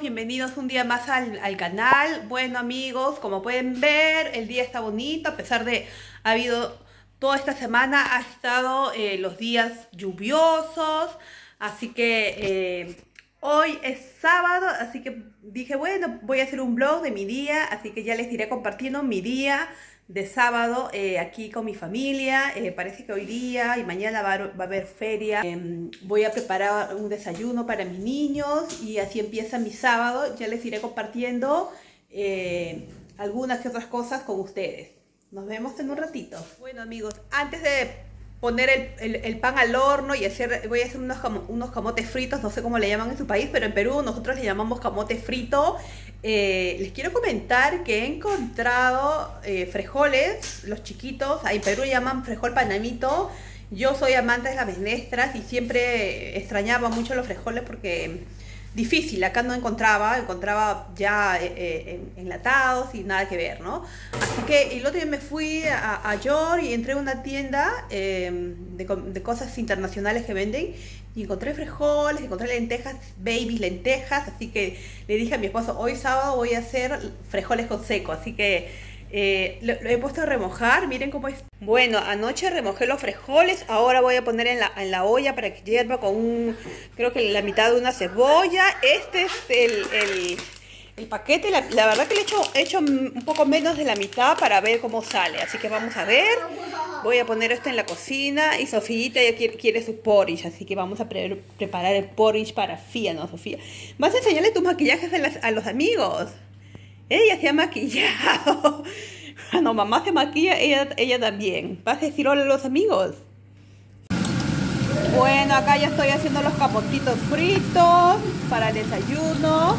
Bienvenidos un día más al, al, canal. Bueno amigos, como pueden ver, el día está bonito, a pesar de ha habido toda esta semana, ha estado eh, los días lluviosos, así que eh, hoy es sábado, así que dije, bueno, voy a hacer un vlog de mi día, así que ya les iré compartiendo mi día de sábado eh, aquí con mi familia. Eh, parece que hoy día y mañana va, a haber feria. Eh, voy a preparar un desayuno para mis niños y así empieza mi sábado. Ya les iré compartiendo eh, algunas que otras cosas con ustedes. Nos vemos en un ratito. Bueno amigos, antes de poner el, el, pan al horno y hacer, voy a hacer unos, unos camotes fritos, no sé cómo le llaman en su país, pero en Perú nosotros le llamamos camote frito. Eh, les quiero comentar que he encontrado eh, frijoles, los chiquitos, en Perú llaman frijol panamito. Yo soy amante de las menestras y siempre extrañaba mucho los frijoles porque difícil, acá no encontraba, encontraba ya eh, eh, enlatados y nada que ver, ¿no? Así que el otro día me fui a, a York y entré a una tienda eh, de, de, cosas internacionales que venden y encontré frijoles, encontré lentejas, baby lentejas, así que le dije a mi esposo, hoy sábado voy a hacer frijoles con seco, así que eh, lo, lo, he puesto a remojar, miren cómo es. Bueno, anoche remojé los frijoles, ahora voy a poner en la, en la olla para que hierva con un, creo que la mitad de una cebolla. Este es el, el, el paquete, la, la, verdad que le he hecho, he hecho un poco menos de la mitad para ver cómo sale. Así que vamos a ver. Voy a poner esto en la cocina y Sofía ya quiere, quiere, su porridge, así que vamos a pre preparar el porridge para Fía, ¿no, Sofía? ¿Vas a enseñarle tus maquillajes a, las, a los amigos? Ella se ha maquillado. Cuando mamá se maquilla, ella, ella también. ¿Vas a decir hola a los amigos? Bueno, acá ya estoy haciendo los capotitos fritos para el desayuno.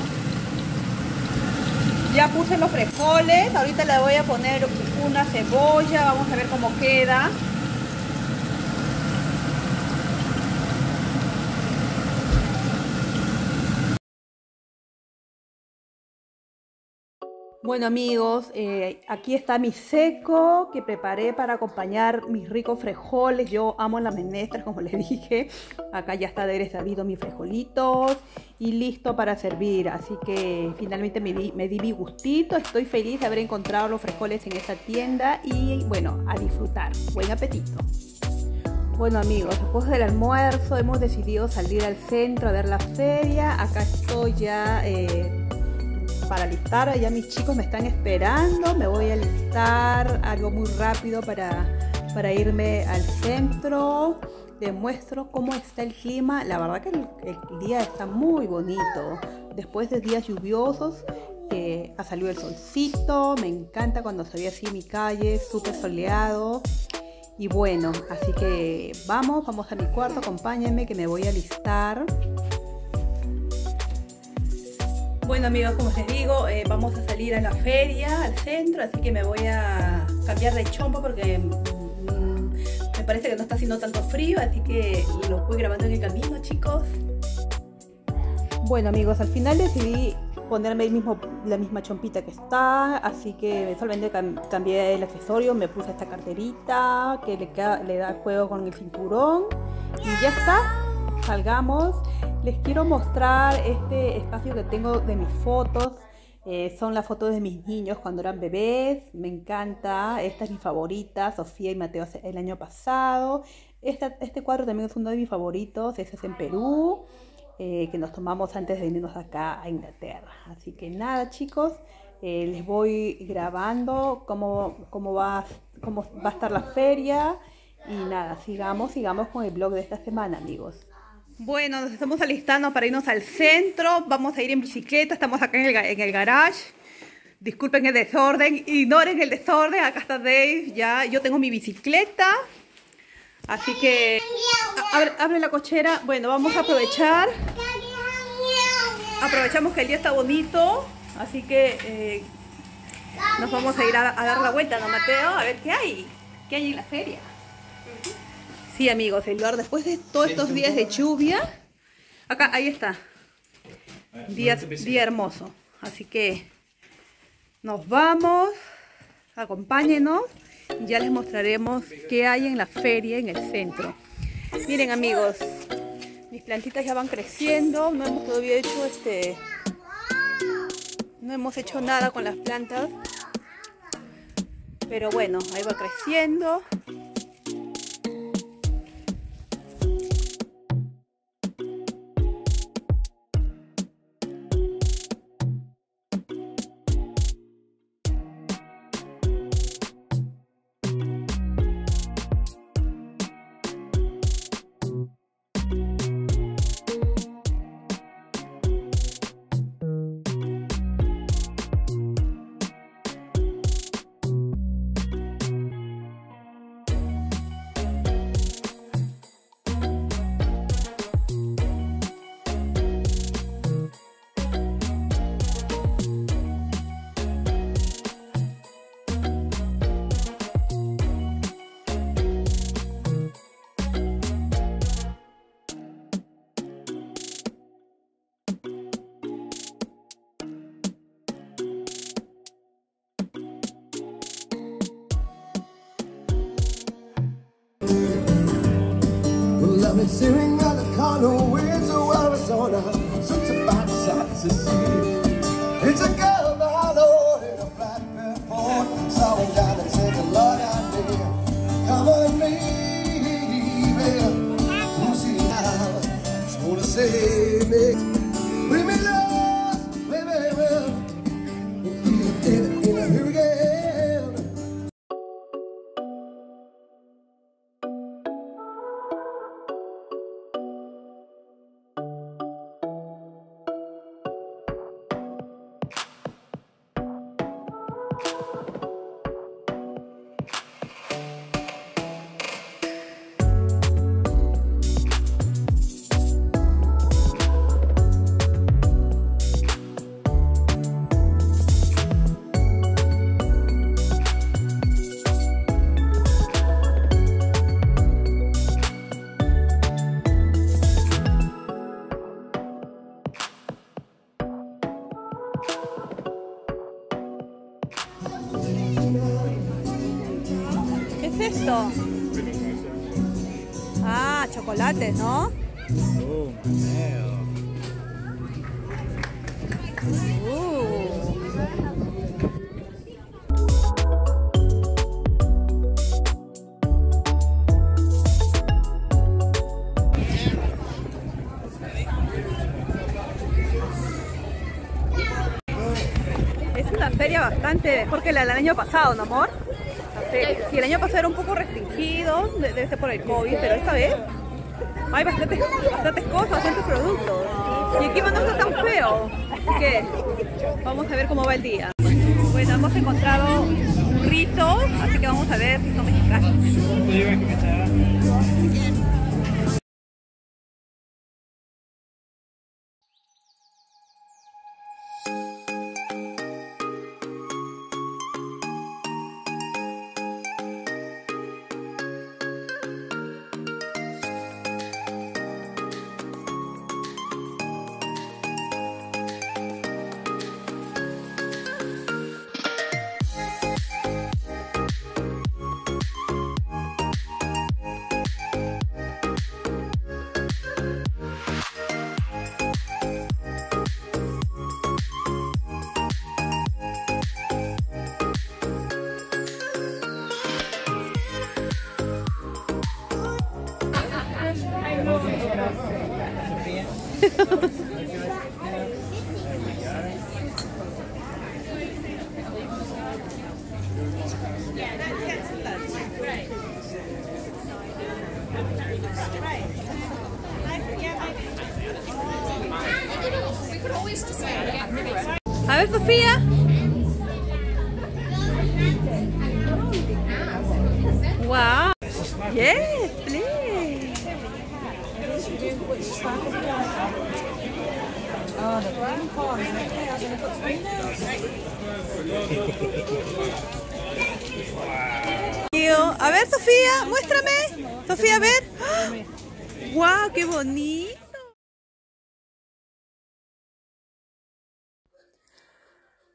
Ya puse los frijoles. Ahorita le voy a poner una cebolla. Vamos a ver cómo queda. Bueno amigos, eh, aquí está mi seco que preparé para acompañar mis ricos frijoles. Yo amo las menestras, como les dije. Acá ya está aderezado mis frijolitos y listo para servir. Así que finalmente me di, me mi gustito. Estoy feliz de haber encontrado los frijoles en esta tienda y bueno, a disfrutar. Buen apetito. Bueno amigos, después del almuerzo hemos decidido salir al centro a ver la feria. Acá estoy ya... Eh, para listar. Ya mis chicos me están esperando. Me voy a listar algo muy rápido para, para irme al centro. Les muestro cómo está el clima. La verdad que el, día está muy bonito. Después de días lluviosos, eh, ha salido el solcito. Me encanta cuando se ve así mi calle, súper soleado. Y bueno, así que vamos, vamos a mi cuarto, acompáñenme que me voy a listar. Bueno amigos, como les digo, eh, vamos a salir a la feria, al centro, así que me voy a cambiar de chompa porque mmm, me parece que no está haciendo tanto frío, así que lo voy grabando en el camino, chicos. Bueno amigos, al final decidí ponerme la misma chompita que está, así que solamente cambié el accesorio, me puse esta carterita que le, le da juego con el cinturón y ya está, salgamos. Les quiero mostrar este espacio que tengo de mis fotos. Eh, son las fotos de mis niños cuando eran bebés. Me encanta. Esta es mi favorita, Sofía y Mateo el año pasado. Este cuadro también es uno de mis favoritos. Ese es en Perú, eh, que nos tomamos antes de venirnos acá a Inglaterra. Así que nada, chicos. Eh, les voy grabando cómo, cómo, va, cómo va a estar la feria. Y nada, sigamos, sigamos con el blog de esta semana, amigos. Bueno, nos estamos alistando para irnos al centro. Vamos a ir en bicicleta. Estamos acá en el, en garage. Disculpen el desorden. Ignoren el desorden. Acá está Dave. Ya, yo tengo mi bicicleta. Así que abre, la cochera. Bueno, vamos a aprovechar. Aprovechamos que el día está bonito. Así que eh, nos vamos a ir a, a dar la vuelta, ¿no, Mateo? A ver qué hay. ¿Qué hay en la feria? Sí, amigos, el lugar después de todos estos días de lluvia, acá, ahí está, día, día hermoso, así que nos vamos, acompáñenos, ya les mostraremos qué hay en la feria en el centro. Miren amigos, Mis plantitas ya van creciendo. No hemos todavía hecho este... No hemos hecho nada con las plantas. Pero bueno, ahí va creciendo. the winds of Arizona, such a bad sight to see. It's a Ah, chocolates, ¿no? Uh. Es una feria bastante mejor que la del año pasado, ¿no, amor? Feria. Sí, el año pasado era un poco restringido, de- debe ser por el COVID, pero esta vez hay bastantes, bastantes cosas, bastantes productos. Y encima no está tan feo. Así que vamos a ver cómo va el día. Bueno, hemos encontrado burritos, así que vamos a ver si son mexicanos. Ver, Sofía. Wow. Yes, please. A ver, Sofía, muéstrame. Sofía, a ver. ¡Wow! ¡Qué bonito!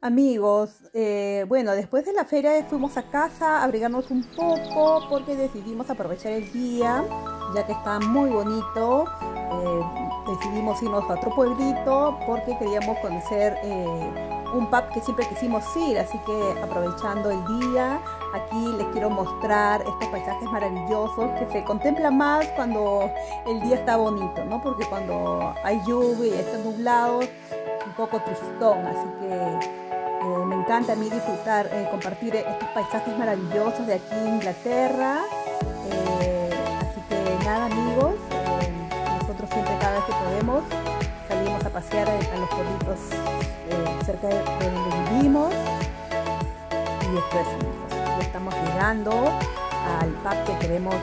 Amigos, eh, bueno, después de la feria fuimos a casa a abrigarnos un poco porque decidimos aprovechar el día, ya que está muy bonito. Eh, decidimos irnos a otro pueblito porque queríamos conocer eh, un pub que siempre quisimos ir, así que aprovechando el día, aquí les quiero mostrar estos paisajes maravillosos que se contemplan más cuando el día está bonito, ¿no? Porque cuando hay lluvia y está nublado, un poco tristón, así que encanta a mí disfrutar, eh, compartir estos paisajes maravillosos de aquí en Inglaterra. Eh, así que nada amigos, nosotros siempre cada vez que podemos salimos a pasear a, los pueblitos cerca de, donde vivimos. Y esto es amigos, ya estamos llegando al pub que queremos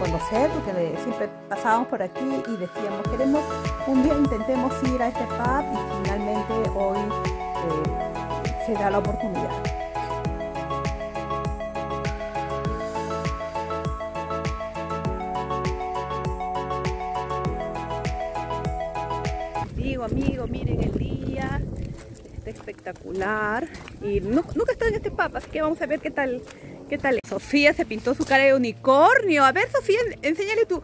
conocer, porque siempre pasábamos por aquí y decíamos, queremos, un día intentemos ir a este pub y finalmente hoy se da la oportunidad. Digo, amigo, miren el día, está espectacular y nunca he estado en este papa, así que vamos a ver qué tal, qué tal. Sofía se pintó su cara de unicornio. A ver, Sofía, enséñale tú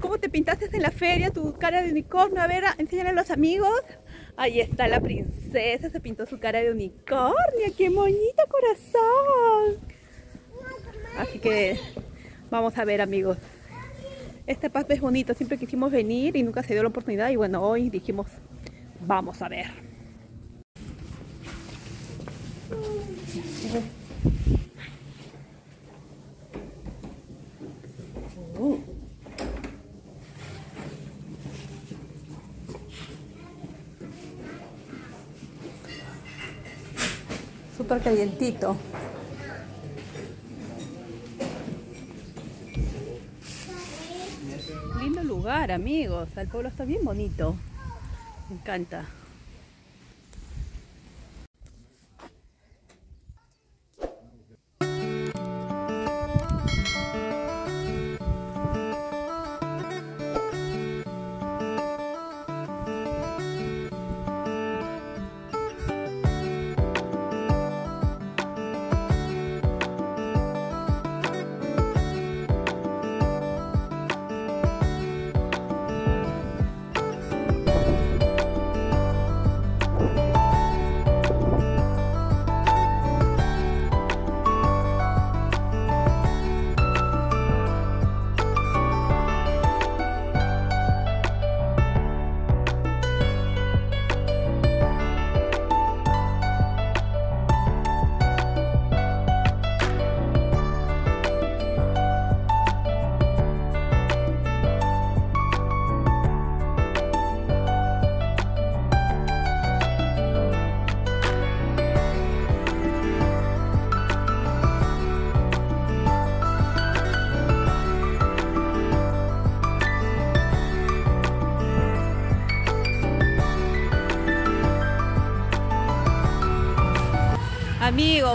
cómo te pintaste en la feria, tu cara de unicornio. A ver, enséñale a los amigos. Ahí está la princesa, se pintó su cara de unicornio. ¡Qué bonito corazón! Así que vamos a ver amigos. Este pub es bonito, siempre quisimos venir y nunca se dio la oportunidad y bueno, hoy dijimos, vamos a ver. Calientito. Lindo lugar, amigos. El pueblo está bien bonito. Me encanta.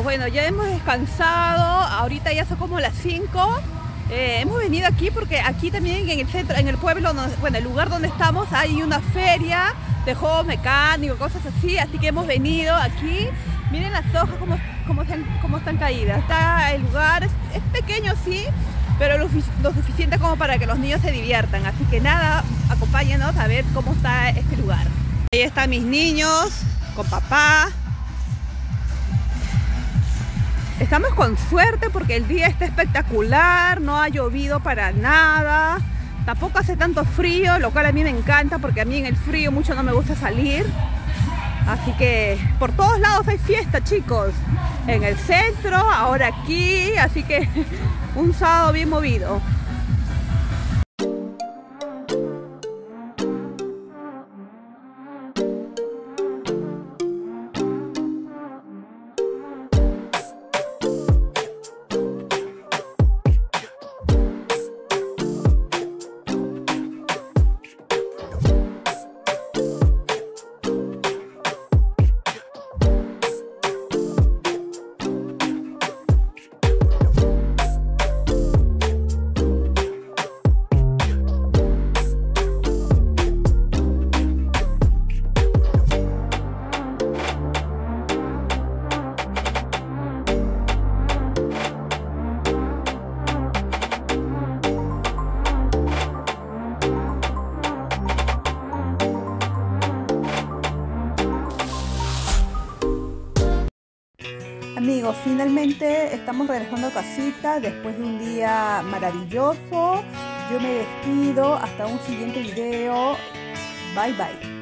Bueno, ya hemos descansado, ahorita ya son como las 5. Eh, hemos venido aquí porque aquí también en el centro, en el pueblo, bueno, el lugar donde estamos hay una feria de juegos mecánicos, cosas así, así que hemos venido aquí. Miren las hojas como, como, están caídas. Está el lugar, es, pequeño sí, pero lo, lo, suficiente como para que los niños se diviertan. Así que nada, acompáñenos a ver cómo está este lugar. Ahí están mis niños con papá. Estamos con suerte porque el día está espectacular, no ha llovido para nada, tampoco hace tanto frío, lo cual a mí me encanta porque a mí en el frío mucho no me gusta salir. Así que por todos lados hay fiesta, chicos. En el centro, ahora aquí, así que un sábado bien movido. Finalmente estamos regresando a casita después de un día maravilloso. Yo me despido hasta un siguiente video. Bye bye.